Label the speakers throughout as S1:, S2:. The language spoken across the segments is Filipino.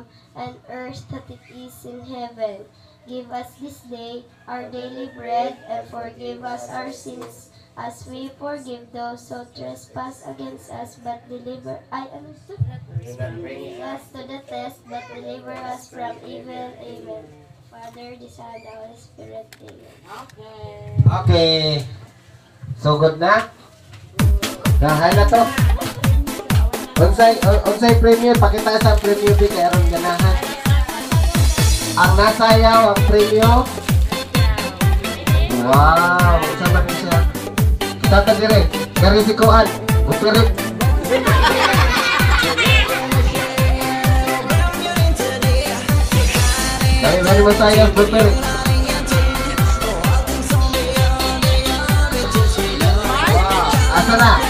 S1: kingdom, and earth that it is in heaven. Give us this day our daily bread, and forgive us our sins, as we forgive those who trespass against us, but deliver I understood. Bring us to the test, but deliver us from evil. Amen. Father, the Son, Holy Spirit. Amen.
S2: Okay. Okay. So good na? Dahil na to. Onsay, onsay Premier pakai sa Premier di Ganahan. Ang nasa ayaw, ang Premier. Wow, coba siya. Kita terdiri dari sikoan, butirik. Dari dari saya butirik. Wow, asana.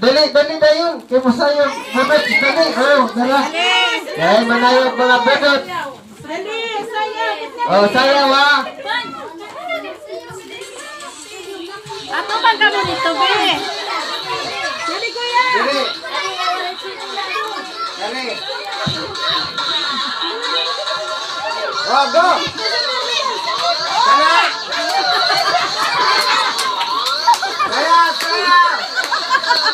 S2: Dali, dali na yun. Kaya mo sa'yo. Habit, dali. Oh, dala. Dahil manayog mga bukot.
S3: Dali, sayo.
S2: Oh, sayo ha.
S3: Ato bang kamo dito, be? Dali, kuya.
S2: Dali. Dali. Oh, go.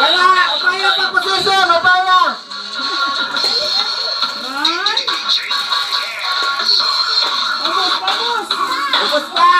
S2: Wala! upaya pa position, upaya! Man! Ubus, ubus! Ubus pa!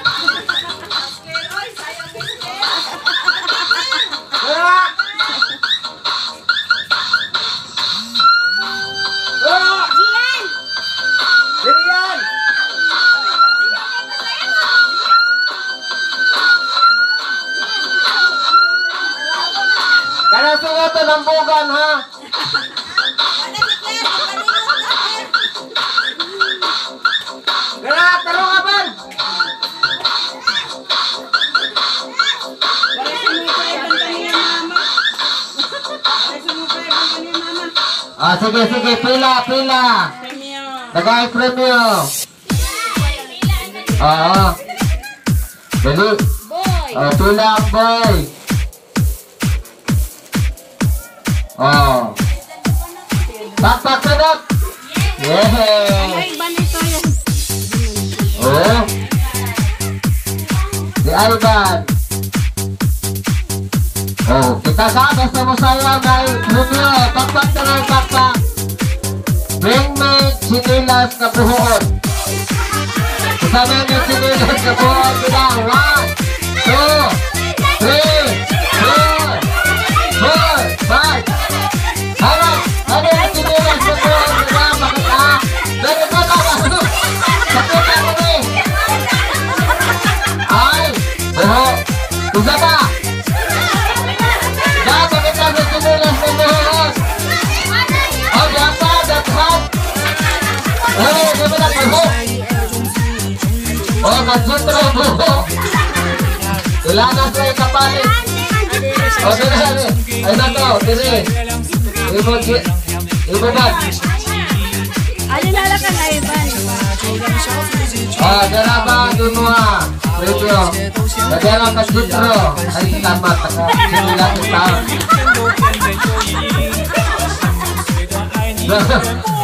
S2: Ingatan-ingatan ang bugan, ha? Gara, taro ka ba? Ah, sige, sige, pila, pila. Premio. Tagay premio. Ah, ah. Dali. Boy. Ah, pila, boy. Oh. Tatak tatak. Yeah. Oh. Di Alban. Oh, kita ke sama-sama dahil Rubio, taktak na lang taktak. Ringmate, sinilas na buhon. Kasama niyo sinilas na buhon. Bilang, one, two, three, four, four, five, Sugata! Lahat ang kita na tinilas ng mahalas! Ang lapad at hat! Ay, gabi na kalho! O, magsutro ang buho! Wala na sa kapalit! O, dali! Ay, nato, dali! Ibabag! Ibabag! Alin lalakan na, Jaraban semua itu Bagaimana Mas Hari pertama tengah 9 tahun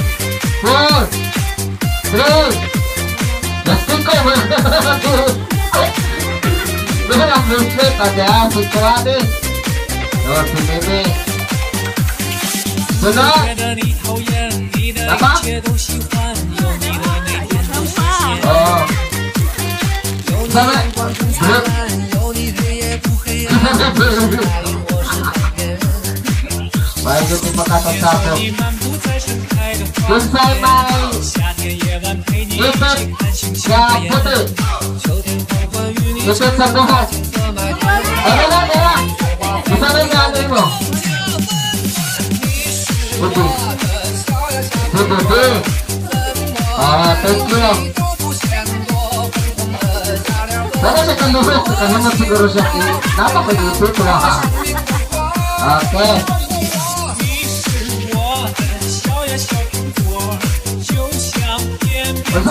S2: 三，三，打死我！哈哈哈哈哈哈！不要把这事儿给
S4: 阿斯托拉蒂。我准备。三。来吧。啊。三。来吧。三。哈哈哈哈
S2: 哈哈！我
S4: 有点不
S2: 敢动
S4: 手。拜拜。拜拜。呀，等等。
S2: 拜拜拜
S4: 拜。走啦走啦。你上那边干什么？啊，
S2: 对对。
S4: 啊，对。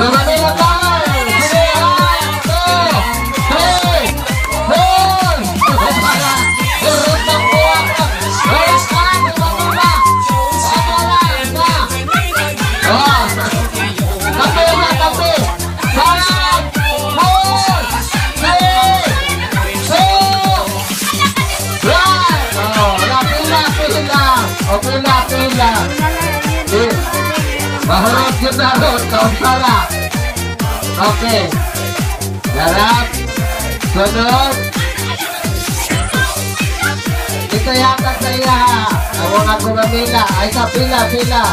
S4: の場で Sarut
S2: Komparap Oke Garap Sudut itu yang sa saya aku ngaku na aisa Ay sa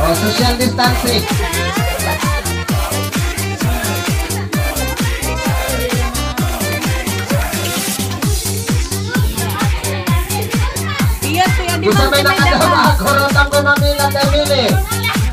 S2: Oh social distancing Gusto may nakadama, kurotang kumamila kay Mili.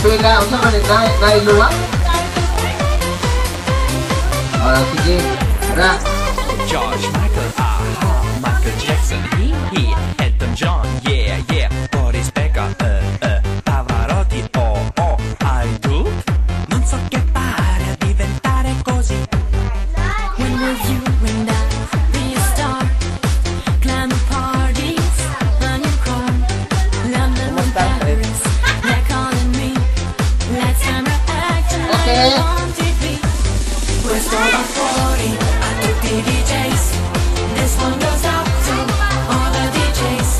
S2: Pila, unsa man na Ra.
S5: George Michael, ah, Michael Jackson, he he, Elton John, yeah.
S6: Questo va fuori a tutti i DJs. This one goes all the DJs.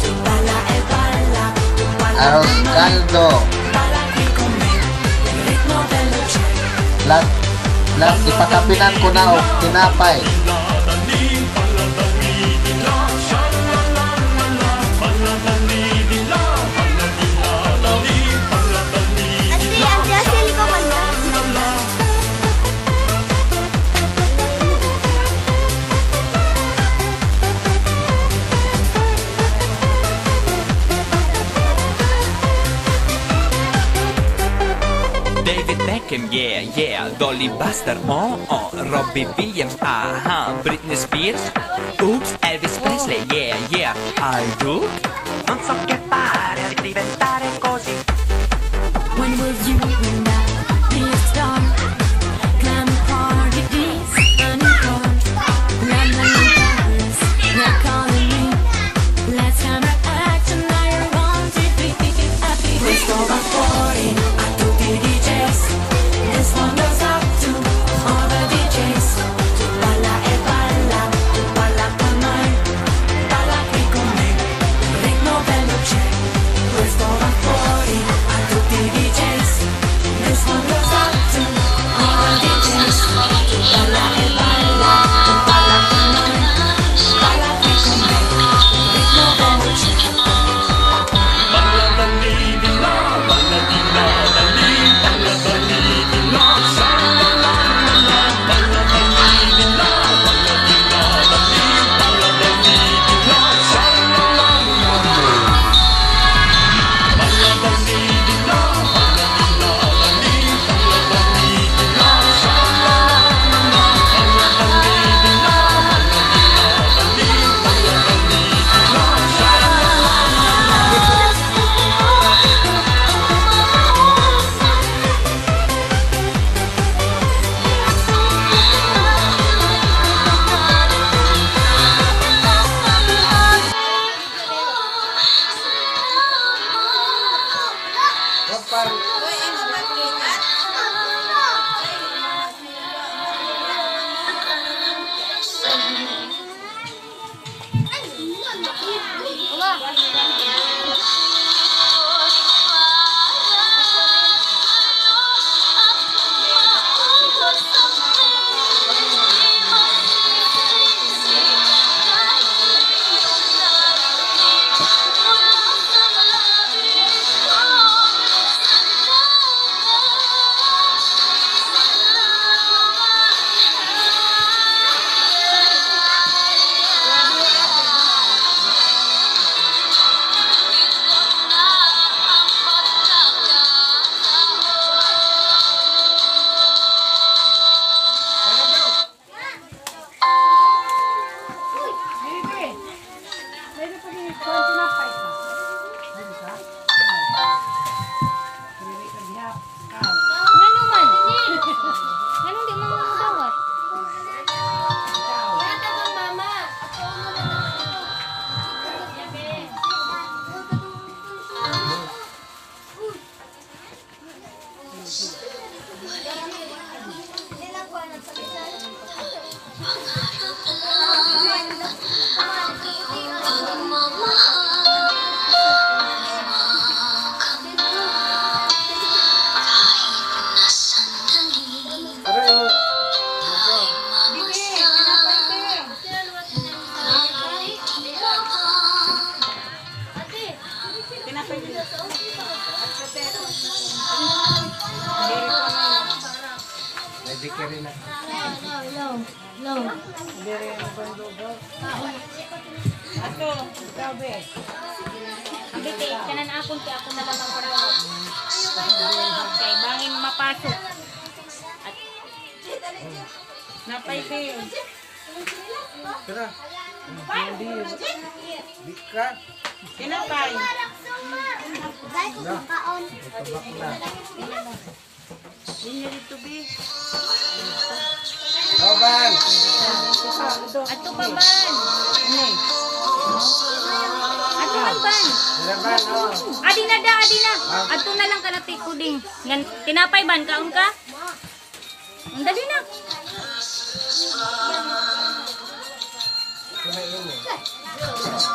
S6: Tu balla e balla, tu balla. Arroz
S2: caldo.
S6: Il ritmo bello c'è.
S2: Lahat, lahat ipakapinan ko na o
S1: oh,
S5: tinapay. Beckham, yeah, yeah, Dolly Buster, oh, oh, Robbie Williams, uh-huh, Britney Spears, oops, Elvis Presley, yeah, yeah, I do. Non so che fare per diventare così.
S6: When will you and I be a star? Glam party, this and Run the Paris, they're calling me. Let's have an action, I want to be happy. We're still
S3: about 40. Opa! Pwede ka rin ako.
S1: Low, low, low. Hindi rin ang
S2: bandugo. Ato, ikaw be.
S3: Hindi kay, kanan akong kaya ako nalamang para ako. Okay, bangin mapasok. At, napay kayo.
S2: Tara. Hindi. Bikat.
S3: Kinapay.
S2: Dahil kung
S3: kaon. Tabak na.
S2: Dinirito,
S3: be. Oh, ban. Nay. Ato lang, ban. Sila, da, adina. na. Ah. Ato na lang ka na tiko ding. Ngan, tinapay, ban, kaon ka? Ang dali na.
S2: Kumain mo. Eh.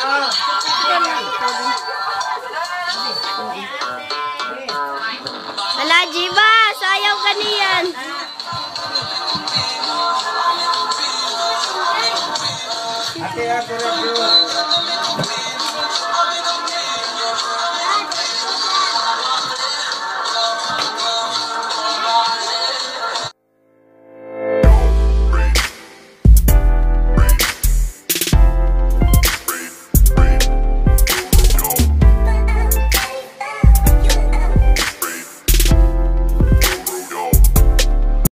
S1: Ala, Jiba! Sayaw ka niyan!
S2: Ate, ako rin